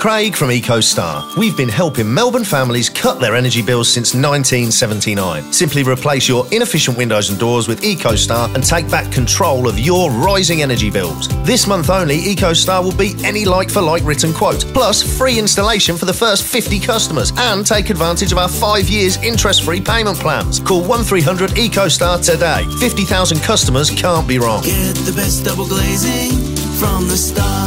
Craig from EcoStar. We've been helping Melbourne families cut their energy bills since 1979. Simply replace your inefficient windows and doors with EcoStar and take back control of your rising energy bills. This month only, EcoStar will beat any like for like written quote, plus free installation for the first 50 customers and take advantage of our five years interest free payment plans. Call 1300 EcoStar today. 50,000 customers can't be wrong. Get the best double glazing from the start.